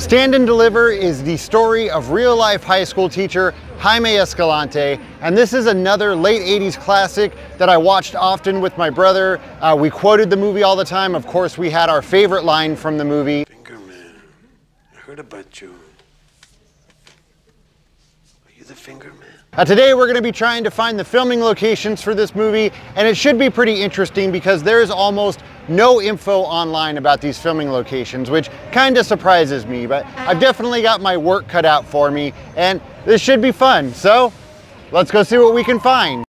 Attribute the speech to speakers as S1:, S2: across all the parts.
S1: Stand and Deliver is the story of real life high school teacher Jaime Escalante, and this is another late 80s classic that I watched often with my brother. Uh, we quoted the movie all the time. Of course, we had our favorite line from the movie.
S2: Finger man, I heard about you. Are you the finger man?
S1: Uh, today we're going to be trying to find the filming locations for this movie and it should be pretty interesting because there's almost no info online about these filming locations which kind of surprises me but I've uh-huh. definitely got my work cut out for me and this should be fun so let's go see what we can find.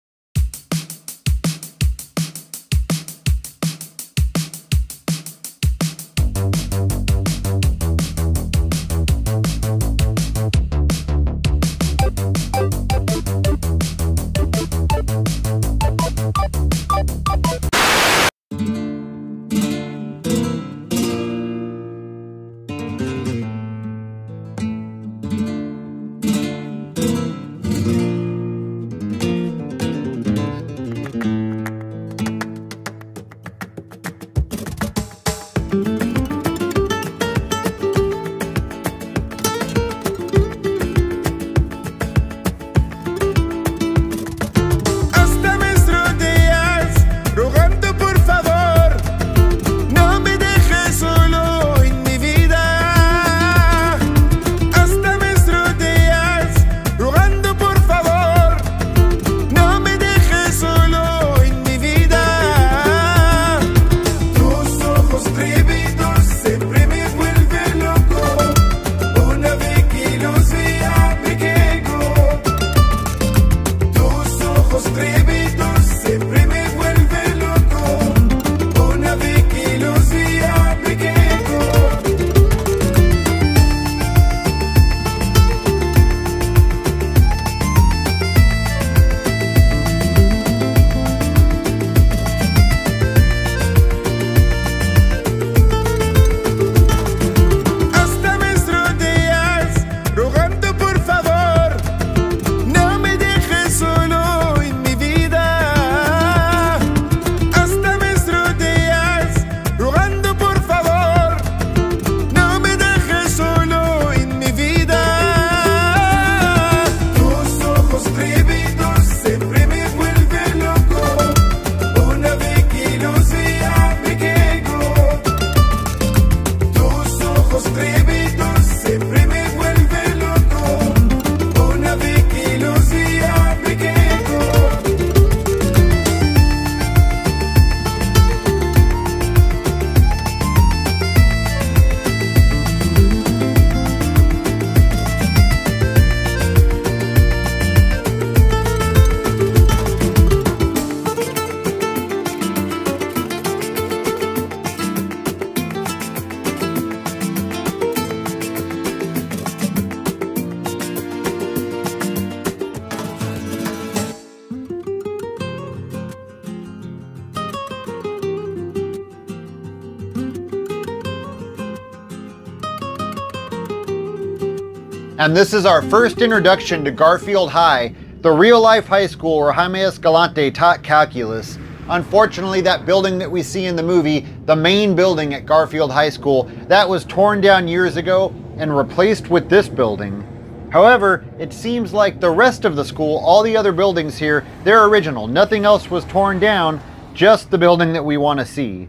S1: And this is our first introduction to Garfield High, the real life high school where Jaime Escalante taught calculus. Unfortunately, that building that we see in the movie, the main building at Garfield High School, that was torn down years ago and replaced with this building. However, it seems like the rest of the school, all the other buildings here, they're original. Nothing else was torn down, just the building that we want to see.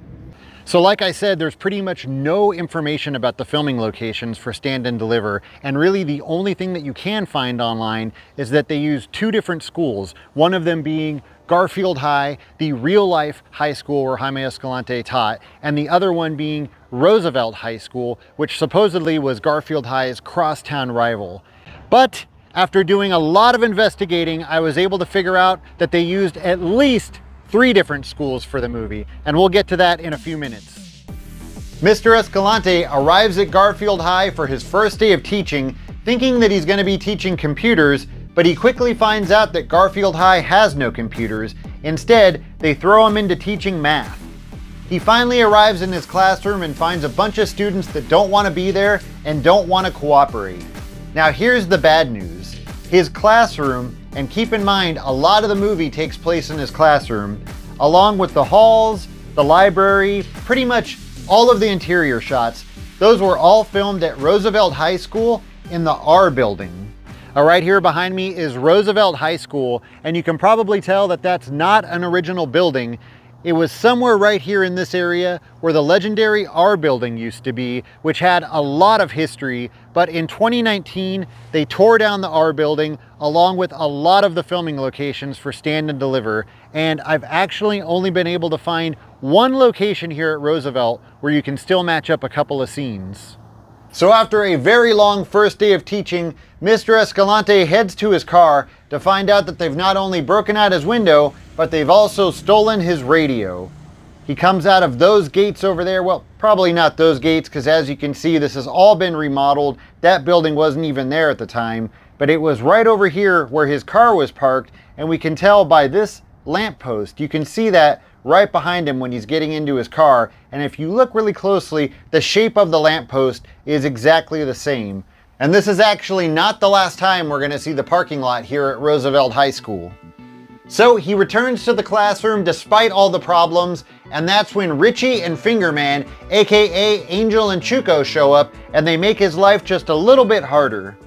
S1: So like I said, there's pretty much no information about the filming locations for Stand and Deliver, and really the only thing that you can find online is that they use two different schools, one of them being Garfield High, the real life high school where Jaime Escalante taught, and the other one being Roosevelt High School, which supposedly was Garfield High's crosstown rival. But after doing a lot of investigating, I was able to figure out that they used at least three different schools for the movie, and we'll get to that in a few minutes. Mr. Escalante arrives at Garfield High for his first day of teaching, thinking that he's going to be teaching computers, but he quickly finds out that Garfield High has no computers. Instead, they throw him into teaching math. He finally arrives in his classroom and finds a bunch of students that don't want to be there and don't want to cooperate. Now here's the bad news. His classroom, and keep in mind a lot of the movie takes place in his classroom, along with the halls, the library, pretty much all of the interior shots, those were all filmed at Roosevelt High School in the R building. Uh, right here behind me is Roosevelt High School, and you can probably tell that that's not an original building. It was somewhere right here in this area where the legendary R building used to be, which had a lot of history, but in 2019, they tore down the R building along with a lot of the filming locations for Stand and Deliver, and I've actually only been able to find one location here at Roosevelt where you can still match up a couple of scenes. So after a very long first day of teaching, Mr. Escalante heads to his car to find out that they've not only broken out his window, but they've also stolen his radio. He comes out of those gates over there. Well, probably not those gates because as you can see, this has all been remodeled. That building wasn't even there at the time, but it was right over here where his car was parked. And we can tell by this lamppost, you can see that right behind him when he's getting into his car. And if you look really closely, the shape of the lamppost is exactly the same. And this is actually not the last time we're going to see the parking lot here at Roosevelt High School. So he returns to the classroom despite all the problems, and that's when Richie and Fingerman, aka Angel and Chuco, show up and they make his life just a little bit harder.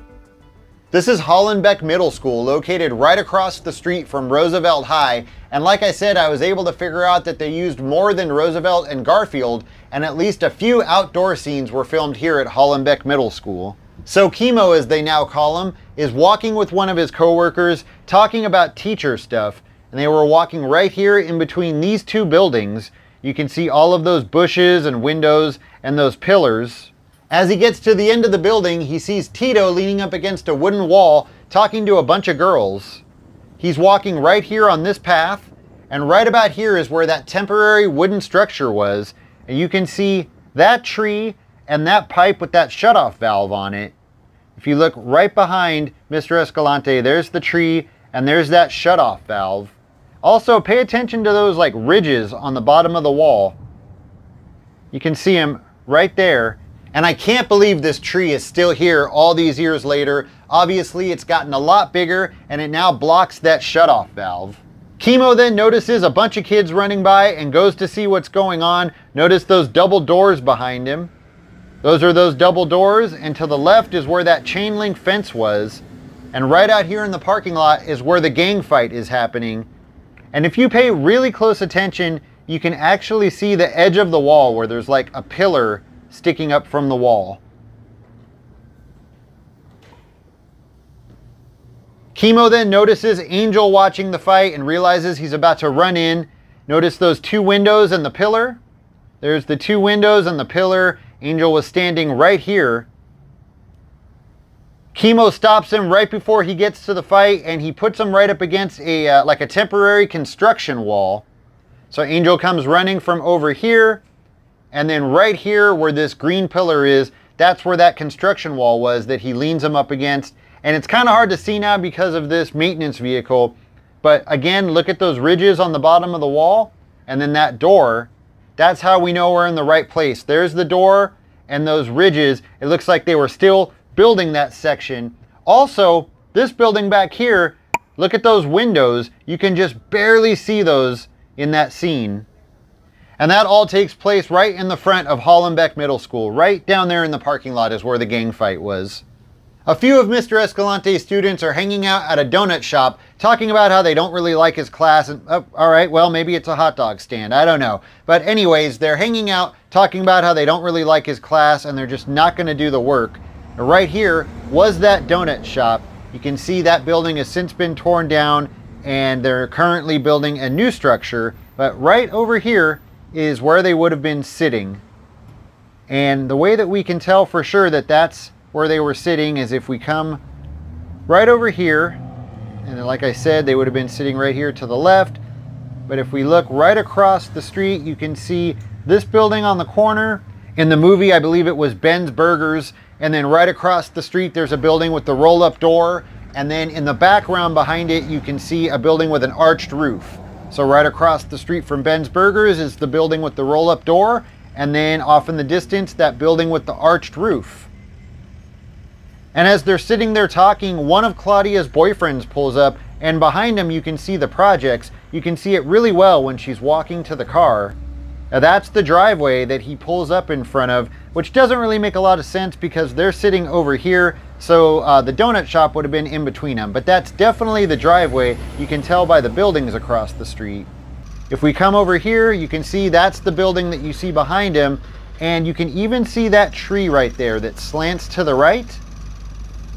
S1: This is Hollenbeck Middle School, located right across the street from Roosevelt High, and like I said, I was able to figure out that they used more than Roosevelt and Garfield, and at least a few outdoor scenes were filmed here at Hollenbeck Middle School. So Chemo, as they now call him, is walking with one of his coworkers, talking about teacher stuff, and they were walking right here in between these two buildings. You can see all of those bushes and windows and those pillars. As he gets to the end of the building, he sees Tito leaning up against a wooden wall talking to a bunch of girls. He's walking right here on this path, and right about here is where that temporary wooden structure was. And you can see that tree and that pipe with that shutoff valve on it. If you look right behind Mr. Escalante, there's the tree and there's that shutoff valve. Also, pay attention to those like ridges on the bottom of the wall. You can see them right there and I can't believe this tree is still here all these years later. Obviously, it's gotten a lot bigger and it now blocks that shutoff valve. Chemo then notices a bunch of kids running by and goes to see what's going on. Notice those double doors behind him. Those are those double doors, and to the left is where that chain link fence was. And right out here in the parking lot is where the gang fight is happening. And if you pay really close attention, you can actually see the edge of the wall where there's like a pillar sticking up from the wall. Chemo then notices Angel watching the fight and realizes he's about to run in. Notice those two windows and the pillar. There's the two windows and the pillar. Angel was standing right here. Chemo stops him right before he gets to the fight and he puts him right up against a uh, like a temporary construction wall. So Angel comes running from over here and then right here where this green pillar is, that's where that construction wall was that he leans him up against. And it's kind of hard to see now because of this maintenance vehicle. But again, look at those ridges on the bottom of the wall and then that door. That's how we know we're in the right place. There's the door and those ridges. It looks like they were still building that section. Also, this building back here, look at those windows. You can just barely see those in that scene. And that all takes place right in the front of Hollenbeck Middle School. Right down there in the parking lot is where the gang fight was. A few of Mr. Escalante's students are hanging out at a donut shop talking about how they don't really like his class. And, oh, all right, well, maybe it's a hot dog stand. I don't know. But anyways, they're hanging out talking about how they don't really like his class and they're just not going to do the work. Right here was that donut shop. You can see that building has since been torn down and they're currently building a new structure. But right over here is where they would have been sitting. And the way that we can tell for sure that that's where they were sitting is if we come right over here, and like I said, they would have been sitting right here to the left. But if we look right across the street, you can see this building on the corner. In the movie, I believe it was Ben's Burgers. And then right across the street, there's a building with the roll-up door. And then in the background behind it, you can see a building with an arched roof. So right across the street from Ben's Burgers is the building with the roll-up door, and then off in the distance, that building with the arched roof. And as they're sitting there talking, one of Claudia's boyfriends pulls up, and behind him you can see the projects. You can see it really well when she's walking to the car. Now that's the driveway that he pulls up in front of, which doesn't really make a lot of sense because they're sitting over here, so uh, the donut shop would have been in between them. But that's definitely the driveway. You can tell by the buildings across the street. If we come over here, you can see that's the building that you see behind him, and you can even see that tree right there that slants to the right.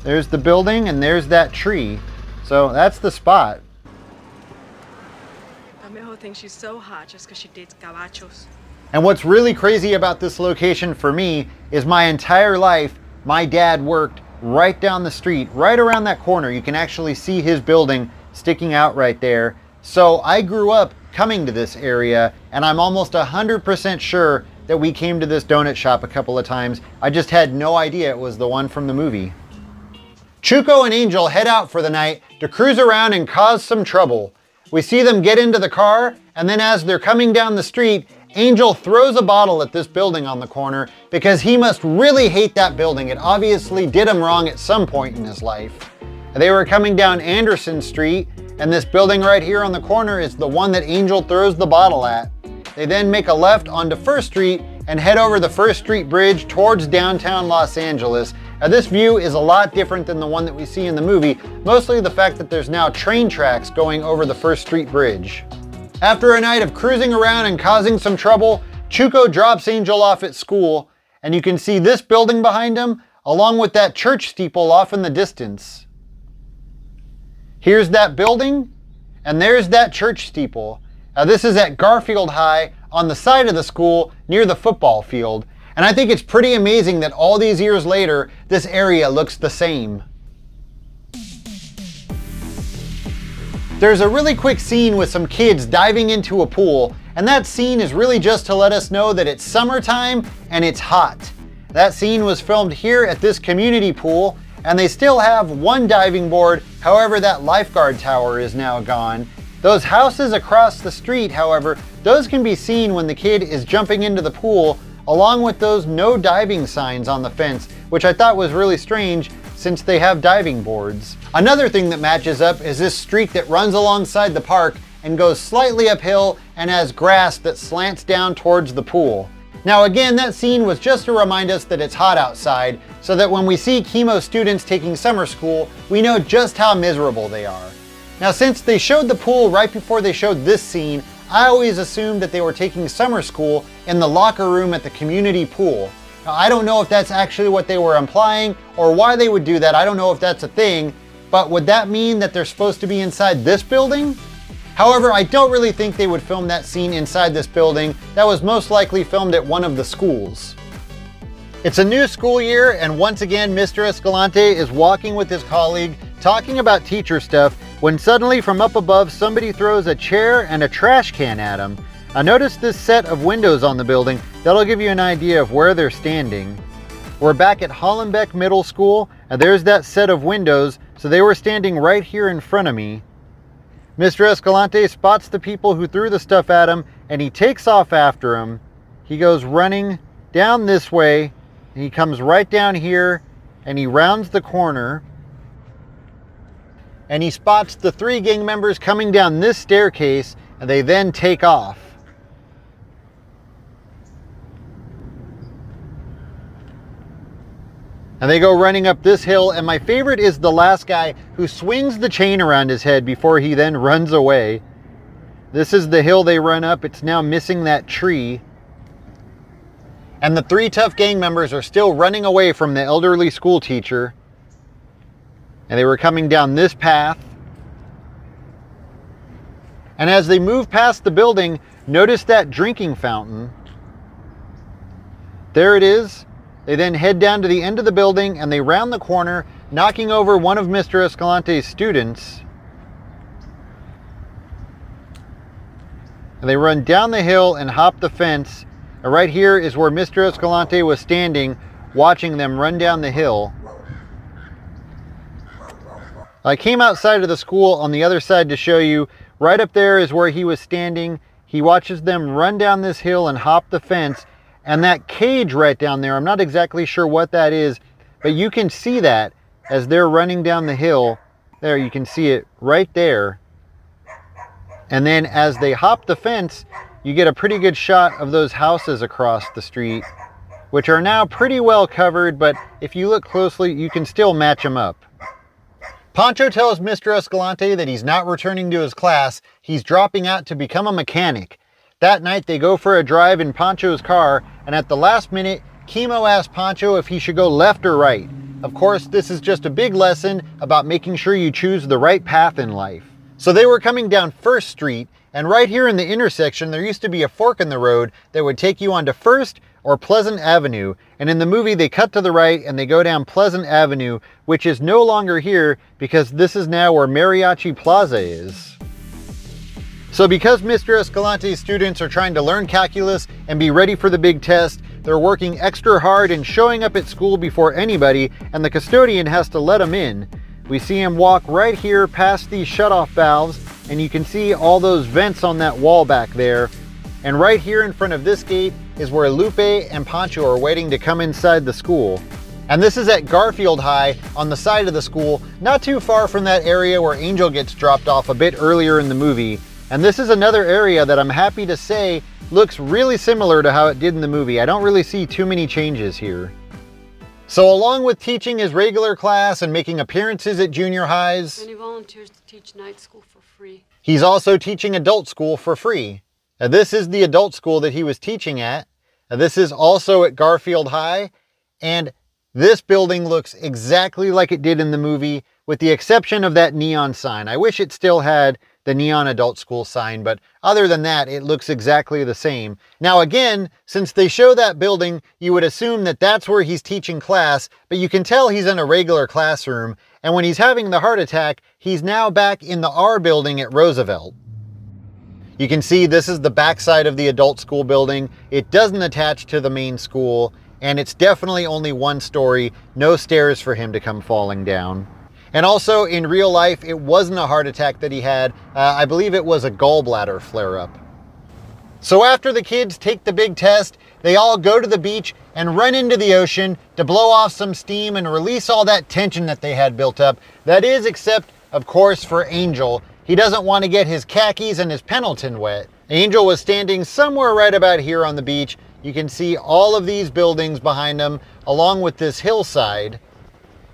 S1: There's the building, and there's that tree. So that's the spot.
S3: Amijo thinks she's so hot just because she dates gabachos.
S1: And what's really crazy about this location for me is my entire life, my dad worked right down the street, right around that corner. You can actually see his building sticking out right there. So I grew up coming to this area, and I'm almost 100% sure that we came to this donut shop a couple of times. I just had no idea it was the one from the movie. Chuco and Angel head out for the night to cruise around and cause some trouble. We see them get into the car, and then as they're coming down the street, Angel throws a bottle at this building on the corner because he must really hate that building. It obviously did him wrong at some point in his life. They were coming down Anderson Street, and this building right here on the corner is the one that Angel throws the bottle at. They then make a left onto First Street and head over the First Street Bridge towards downtown Los Angeles. Now this view is a lot different than the one that we see in the movie, mostly the fact that there's now train tracks going over the First Street Bridge. After a night of cruising around and causing some trouble, Chuco drops Angel off at school, and you can see this building behind him, along with that church steeple off in the distance. Here's that building, and there's that church steeple. Now this is at Garfield High on the side of the school near the football field. And I think it's pretty amazing that all these years later, this area looks the same. There's a really quick scene with some kids diving into a pool, and that scene is really just to let us know that it's summertime and it's hot. That scene was filmed here at this community pool, and they still have one diving board, however that lifeguard tower is now gone. Those houses across the street, however, those can be seen when the kid is jumping into the pool, along with those no diving signs on the fence, which I thought was really strange since they have diving boards. Another thing that matches up is this street that runs alongside the park and goes slightly uphill and has grass that slants down towards the pool. Now again, that scene was just to remind us that it's hot outside, so that when we see chemo students taking summer school, we know just how miserable they are. Now since they showed the pool right before they showed this scene, I always assumed that they were taking summer school in the locker room at the community pool. Now, I don't know if that's actually what they were implying or why they would do that. I don't know if that's a thing, but would that mean that they're supposed to be inside this building? However, I don't really think they would film that scene inside this building. That was most likely filmed at one of the schools. It's a new school year, and once again, Mr. Escalante is walking with his colleague, talking about teacher stuff, when suddenly from up above, somebody throws a chair and a trash can at him. Now notice this set of windows on the building. That'll give you an idea of where they're standing. We're back at Hollenbeck Middle School, and there's that set of windows, so they were standing right here in front of me. Mr. Escalante spots the people who threw the stuff at him, and he takes off after him. He goes running down this way, and he comes right down here, and he rounds the corner, and he spots the three gang members coming down this staircase, and they then take off. And they go running up this hill, and my favorite is the last guy who swings the chain around his head before he then runs away. This is the hill they run up. It's now missing that tree. And the three tough gang members are still running away from the elderly school teacher. And they were coming down this path. And as they move past the building, notice that drinking fountain. There it is. They then head down to the end of the building and they round the corner, knocking over one of Mr. Escalante's students. And they run down the hill and hop the fence. And right here is where Mr. Escalante was standing, watching them run down the hill. I came outside of the school on the other side to show you. Right up there is where he was standing. He watches them run down this hill and hop the fence. And that cage right down there, I'm not exactly sure what that is, but you can see that as they're running down the hill. There, you can see it right there. And then as they hop the fence, you get a pretty good shot of those houses across the street, which are now pretty well covered, but if you look closely, you can still match them up. Pancho tells Mr. Escalante that he's not returning to his class, he's dropping out to become a mechanic. That night, they go for a drive in Pancho's car, and at the last minute, Chemo asks Pancho if he should go left or right. Of course, this is just a big lesson about making sure you choose the right path in life. So they were coming down First Street, and right here in the intersection, there used to be a fork in the road that would take you onto First or Pleasant Avenue. And in the movie, they cut to the right and they go down Pleasant Avenue, which is no longer here because this is now where Mariachi Plaza is. So because Mr. Escalante's students are trying to learn calculus and be ready for the big test, they're working extra hard and showing up at school before anybody, and the custodian has to let them in. We see him walk right here past these shutoff valves, and you can see all those vents on that wall back there. And right here in front of this gate is where Lupe and Pancho are waiting to come inside the school. And this is at Garfield High on the side of the school, not too far from that area where Angel gets dropped off a bit earlier in the movie. And this is another area that I'm happy to say looks really similar to how it did in the movie. I don't really see too many changes here. So along with teaching his regular class and making appearances at junior highs,
S4: And he volunteers to teach night school for free.
S1: he's also teaching adult school for free. Now, this is the adult school that he was teaching at. Now, this is also at Garfield High. And this building looks exactly like it did in the movie, with the exception of that neon sign. I wish it still had the neon adult school sign, but other than that, it looks exactly the same. Now again, since they show that building, you would assume that that's where he's teaching class, but you can tell he's in a regular classroom, and when he's having the heart attack, he's now back in the R building at Roosevelt. You can see this is the backside of the adult school building. It doesn't attach to the main school, and it's definitely only one story, no stairs for him to come falling down. And also in real life, it wasn't a heart attack that he had. Uh, I believe it was a gallbladder flare up. So after the kids take the big test, they all go to the beach and run into the ocean to blow off some steam and release all that tension that they had built up. That is, except, of course, for Angel. He doesn't want to get his khakis and his Pendleton wet. Angel was standing somewhere right about here on the beach. You can see all of these buildings behind him, along with this hillside.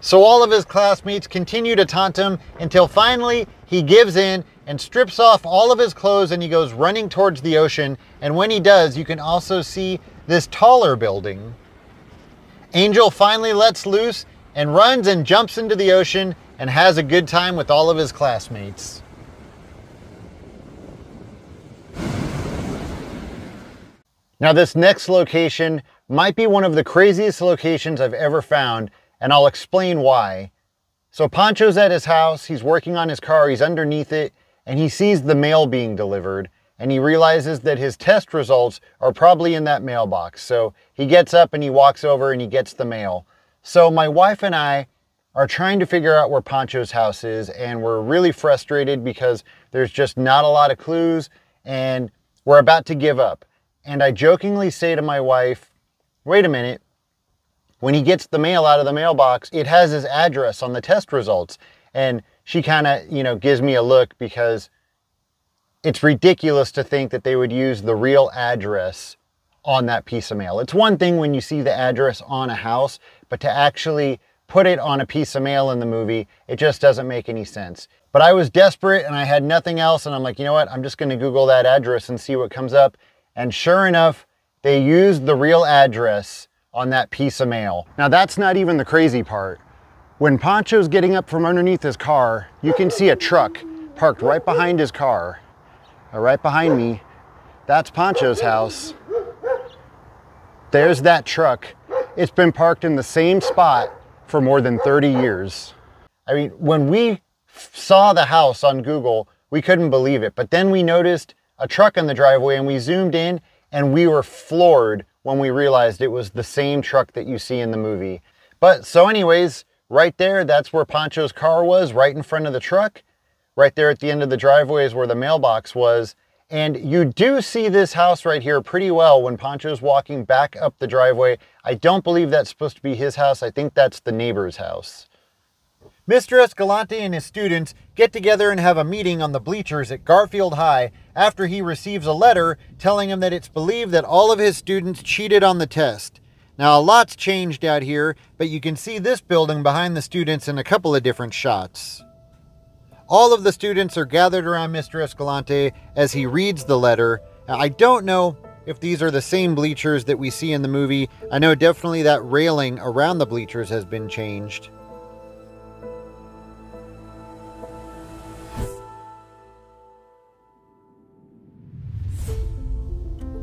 S1: So all of his classmates continue to taunt him until finally he gives in and strips off all of his clothes and he goes running towards the ocean. And when he does, you can also see this taller building. Angel finally lets loose and runs and jumps into the ocean and has a good time with all of his classmates. Now this next location might be one of the craziest locations I've ever found and I'll explain why. So Pancho's at his house, he's working on his car, he's underneath it, and he sees the mail being delivered, and he realizes that his test results are probably in that mailbox. So he gets up and he walks over and he gets the mail. So my wife and I are trying to figure out where Pancho's house is, and we're really frustrated because there's just not a lot of clues, and we're about to give up. And I jokingly say to my wife, wait a minute, when he gets the mail out of the mailbox, it has his address on the test results. And she kind of, you know, gives me a look because it's ridiculous to think that they would use the real address on that piece of mail. It's one thing when you see the address on a house, but to actually put it on a piece of mail in the movie, it just doesn't make any sense. But I was desperate and I had nothing else. And I'm like, you know what? I'm just going to Google that address and see what comes up. And sure enough, they used the real address on that piece of mail. Now that's not even the crazy part. When Pancho's getting up from underneath his car, you can see a truck parked right behind his car. Uh, right behind me, that's Pancho's house. There's that truck. It's been parked in the same spot for more than 30 years. I mean, when we saw the house on Google, we couldn't believe it. But then we noticed a truck in the driveway and we zoomed in and we were floored when we realized it was the same truck that you see in the movie. But so anyways, right there, that's where Pancho's car was, right in front of the truck. Right there at the end of the driveway is where the mailbox was. And you do see this house right here pretty well when Pancho's walking back up the driveway. I don't believe that's supposed to be his house. I think that's the neighbor's house. Mr. Escalante and his students get together and have a meeting on the bleachers at Garfield High after he receives a letter telling him that it's believed that all of his students cheated on the test. Now, a lot's changed out here, but you can see this building behind the students in a couple of different shots. All of the students are gathered around Mr. Escalante as he reads the letter. Now, I don't know if these are the same bleachers that we see in the movie. I know definitely that railing around the bleachers has been changed.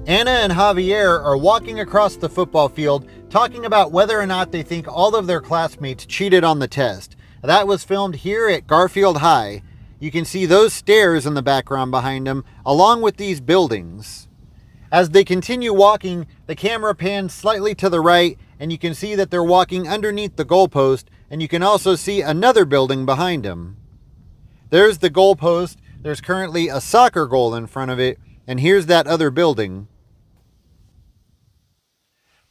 S1: Anna and Javier are walking across the football field talking about whether or not they think all of their classmates cheated on the test. That was filmed here at Garfield High. You can see those stairs in the background behind them, along with these buildings. As they continue walking, the camera pans slightly to the right, and you can see that they're walking underneath the goalpost, and you can also see another building behind them. There's the goalpost. There's currently a soccer goal in front of it, and here's that other building.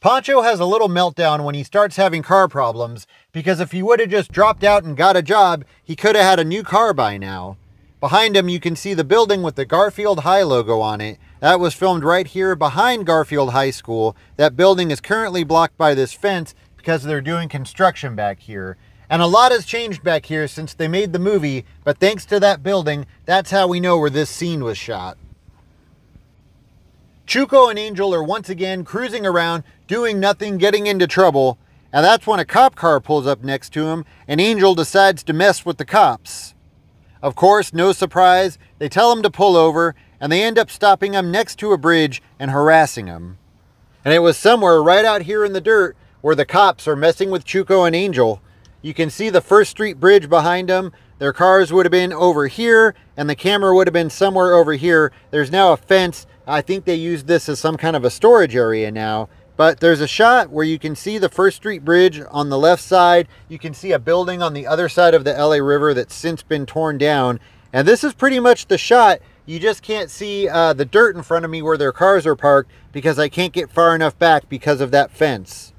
S1: Pancho has a little meltdown when he starts having car problems because if he would have just dropped out and got a job, he could have had a new car by now. Behind him, you can see the building with the Garfield High logo on it. That was filmed right here behind Garfield High School. That building is currently blocked by this fence because they're doing construction back here. And a lot has changed back here since they made the movie, but thanks to that building, that's how we know where this scene was shot. Chuco and Angel are once again cruising around, doing nothing, getting into trouble, and that's when a cop car pulls up next to him, and Angel decides to mess with the cops. Of course, no surprise, they tell him to pull over, and they end up stopping him next to a bridge and harassing him. And it was somewhere right out here in the dirt where the cops are messing with Chuco and Angel. You can see the First Street Bridge behind them. Their cars would have been over here, and the camera would have been somewhere over here. There's now a fence I think they use this as some kind of a storage area now. But there's a shot where you can see the First Street Bridge on the left side. You can see a building on the other side of the LA River that's since been torn down. And this is pretty much the shot. You just can't see uh, the dirt in front of me where their cars are parked because I can't get far enough back because of that fence.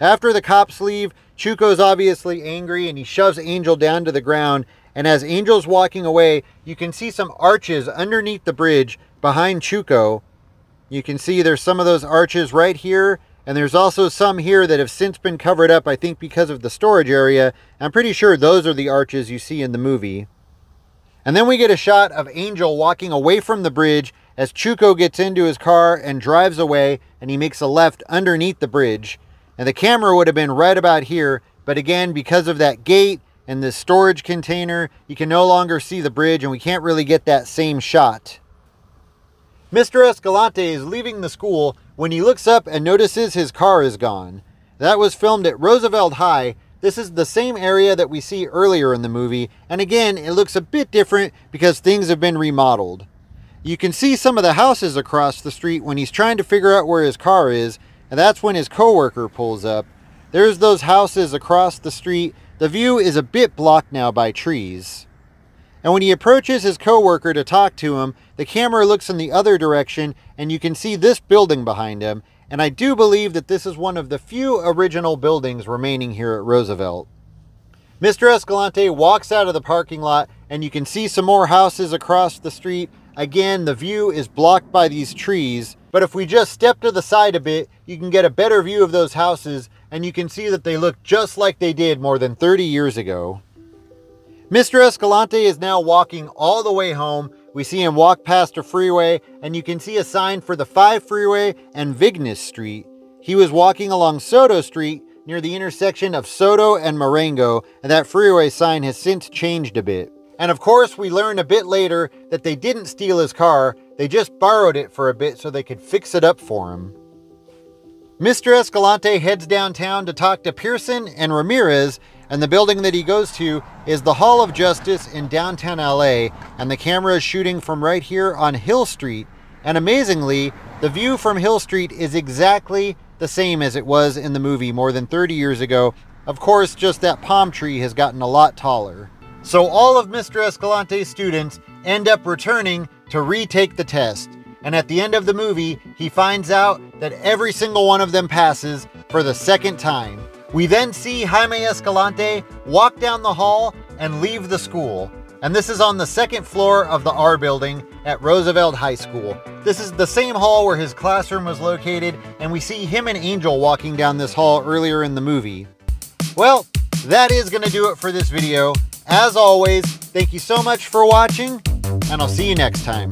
S1: After the cops leave, Chuco's obviously angry and he shoves Angel down to the ground. And as Angel's walking away, you can see some arches underneath the bridge behind Chuco. You can see there's some of those arches right here, and there's also some here that have since been covered up, I think because of the storage area. I'm pretty sure those are the arches you see in the movie. And then we get a shot of Angel walking away from the bridge as Chuco gets into his car and drives away, and he makes a left underneath the bridge. And the camera would have been right about here, but again, because of that gate and the storage container, you can no longer see the bridge, and we can't really get that same shot. Mr. Escalante is leaving the school when he looks up and notices his car is gone. That was filmed at Roosevelt High. This is the same area that we see earlier in the movie, and again, it looks a bit different because things have been remodeled. You can see some of the houses across the street when he's trying to figure out where his car is, and that's when his coworker pulls up. There's those houses across the street. The view is a bit blocked now by trees. And when he approaches his coworker to talk to him, the camera looks in the other direction and you can see this building behind him. And I do believe that this is one of the few original buildings remaining here at Roosevelt. Mr. Escalante walks out of the parking lot and you can see some more houses across the street. Again, the view is blocked by these trees, but if we just step to the side a bit, you can get a better view of those houses and you can see that they look just like they did more than 30 years ago. Mr. Escalante is now walking all the way home. We see him walk past a freeway, and you can see a sign for the 5 freeway and Vignes Street. He was walking along Soto Street near the intersection of Soto and Marengo, and that freeway sign has since changed a bit. And of course, we learn a bit later that they didn't steal his car, they just borrowed it for a bit so they could fix it up for him. Mr. Escalante heads downtown to talk to Pearson and Ramirez, and the building that he goes to is the Hall of Justice in downtown LA, and the camera is shooting from right here on Hill Street. And amazingly, the view from Hill Street is exactly the same as it was in the movie more than 30 years ago. Of course, just that palm tree has gotten a lot taller. So all of Mr. Escalante's students end up returning to retake the test. And at the end of the movie, he finds out that every single one of them passes for the second time. We then see Jaime Escalante walk down the hall and leave the school. And this is on the second floor of the R building at Roosevelt High School. This is the same hall where his classroom was located, and we see him and Angel walking down this hall earlier in the movie. Well, that is going to do it for this video. As always, thank you so much for watching, and I'll see you next time.